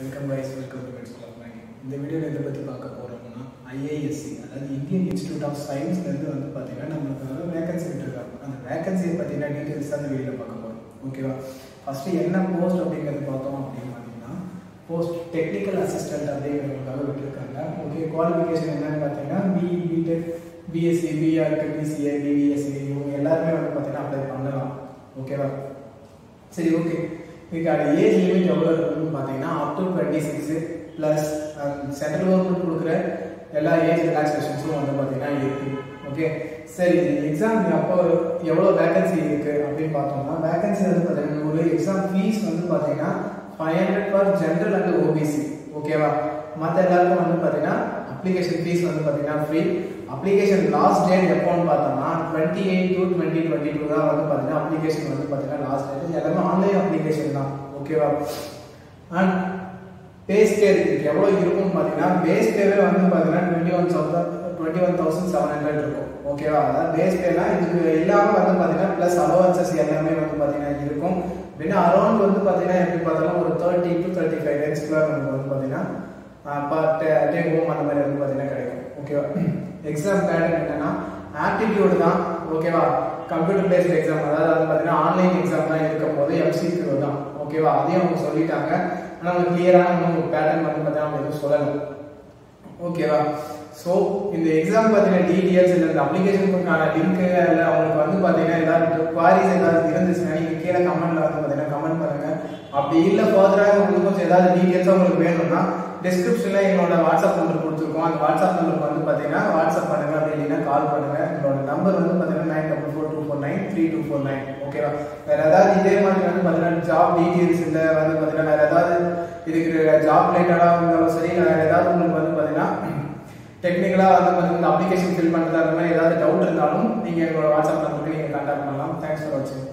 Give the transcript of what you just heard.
Welcome guys welcome to maths club இந்த வீடியோவில் எதை பற்றி பார்க்க போகிறோம்னா ஐஏஎஸ்சி அதாவது இந்தியன் இன்ஸ்டியூட் ஆஃப் சயின்ஸ்லேருந்து வந்து பார்த்தீங்கன்னா நம்மளுக்கு வந்து வேகன்சி விட்டுருக்காங்க. அந்த வேகன்சியை பார்த்தீங்கன்னா டீட்டெயில்ஸ் தான் இந்த வீடியோவில் பார்க்க போகிறோம் ஓகேவா ஃபஸ்ட்டு என்ன போஸ்ட் அப்படிங்கிறது பார்த்தோம் அப்படின்னு பார்த்தீங்கன்னா போஸ்ட் டெக்னிக்கல் அசிஸ்டன்ட் அப்படிங்கிறவங்களுக்காக விட்டுருக்காங்க. ஓகே குவாலிஃபிகேஷன் என்னன்னு பார்த்தீங்கன்னா BE BTech BSc BR BCA BBSc இவங்க எல்லாருமே வந்து பார்த்தீங்கன்னா அப்ளை பண்ணலாம். ஓகேவா சரி ஓகே இதுக்கான ஏஜ் லிமிட் எவ்வளோ இருக்குன்னு பார்த்தீங்கன்னா up to twenty six plus central government கொடுக்குற எல்லா ஏஜ் ரிலாக்ஸேஷன்ஸும் வந்து பார்த்தீங்கன்னா இருக்குது ஓகே சரி எக்ஸாம் அப்போ எவ்வளோ வேகன்சி இருக்குது அப்படின்னு பார்த்தோம்னா வேகன்சி வந்து பார்த்தீங்கன்னா ஒரு எக்ஸாம் ஃபீஸ் வந்து பார்த்தீங்கன்னா five hundred for general and OBC ஓகேவா மற்ற எல்லாருக்கும் வந்து பார்த்தீங்கன்னா அப்ளிகேஷன் ஃபீஸ் வந்து பார்த்தீங்கன்னா ஃப்ரீ அப்ளிகேஷன் லாஸ்ட் டேட் எப்போன்னு பார்த்தோம்னா twenty eight two twenty twenty two தான் வந்து பார்த்தீங்கன்னா அப்ளிகேஷன் வந்து பார்த்தீங்கன்னா லாஸ்ட் டேட் எல்லாமே ஆன்லைன் அப்ளிகேஷன் தான் ஓகேவா அண்ட் பேஸ் பே எவ்வளோ இருக்கும்னு பார்த்தீங்கன்னா பேஸ் பேவே வந்து பார்த்தீங்கன்னா twenty one thousand twenty one thousand seven hundred இருக்கும் ஓகேவா அதாவது பேஸ் பேனா இதுக்கு எல்லாமே வந்து பார்த்தீங்கன்னா ப்ளஸ் அலோவன்சஸ் எல்லாமே வந்து பார்த்தீங்கன்னா இருக்கும். அப்படின்னா அரௌண்ட் வந்து பார்த்தீங்கன்னா எப்படி பார்த்தாலும் ஒரு தேர்ட்டி டு தேர்ட்டி ஃபைவ் ரேஞ்சுக்குள்ள நமக்கு வந்து பார்த்தீங்கன்னா டேக் ஹோம் அந்த மாதிரி வந்து பார்த்தீங்கன்னா கிடைக்கும். ஓகேவா எக்ஸாம் பேட்டர்ன் என்னன்னா ஆப்டிடியூடு தான் ஓகேவா கம்ப்யூட்டர் பேஸ்ட் எக்ஸாம் அதாவது வந்து பார்த்தீங்கன்னா ஆன்லைன் எக்ஸாம் தான் இருக்கும் போது எம்சிக்யூ தான். ஓகேவா? அதையும் அவங்க சொல்லிட்டாங்க. ஆனால் அவங்க கிளியரான உங்களுக்கு பேட்டர்ன் மட்டும் பார்த்தீங்கன்னா அவங்க எதுவும் சொல்லலை. ஓகேவா? ஸோ இந்த எக்ஸாம் பார்த்தீங்கன்னா டீட்டெயில்ஸ் இல்லை இந்த அப்ளிகேஷனுக்கான லிங்க்கு இல்லை அவங்களுக்கு வந்து பார்த்தீங்கன்னா ஏதாவது குவாரிஸ் ஏதாவது இருந்துச்சுன்னா நீங்கள் கீழே கமெண்ட்ல வந்து பார்த்தீங்கன்னா கமெண்ட் பண்ணுங்கள் அப்படி இல்லை ஃபர்தராக உங்களுக்கு கொஞ்சம் ஏதாவது டீட்டெயில்ஸாக உங்களுக்கு வேணும்னா டிஸ்கிரிப்ஷனில் என்னோட வாட்ஸ்அப் நம்பர் கொடுத்துருக்கோம். அந்த வாட்ஸ்அப் நம்பருக்கு வந்து பார்த்தீங்கன்னா வாட்ஸ்அப் பண்ணுங்கள் கால் பண்ணுங்க. என்னோட நம்பர் வந்து பார்த்தீங்கன்னா nine double four two four nine three two four nine ஓகேவா வேற ஏதாவது இதே மாதிரி வந்து பார்த்தீங்கன்னா ஜாப் டீட்டெயில்ஸ் இல்லை வந்து பார்த்தீங்கன்னா வேற ஏதாவது இதுக்கு ஜாப் ரிலேட்டடாக இருந்தாலும் சரி வேற ஏதாவது உங்களுக்கு வந்து பார்த்தீங்கன்னா டெக்னிக்கலாக வந்து பார்த்தீங்கன்னா அப்ளிகேஷன் ஃபில் பண்ணுறதா இருந்தாலும் மாதிரி ஏதாவது டவுட் இருந்தாலும் நீங்கள் எங்களோட வாட்ஸ்அப் நம்பருக்கு நீங்கள் கான்டாக்ட் பண்ணலாம். தேங்க்ஸ் ஃபார் வாட்சிங்